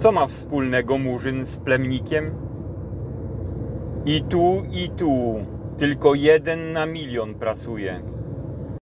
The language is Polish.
Co ma wspólnego murzyn z plemnikiem? I tu, i tu. Tylko jeden na milion pracuje.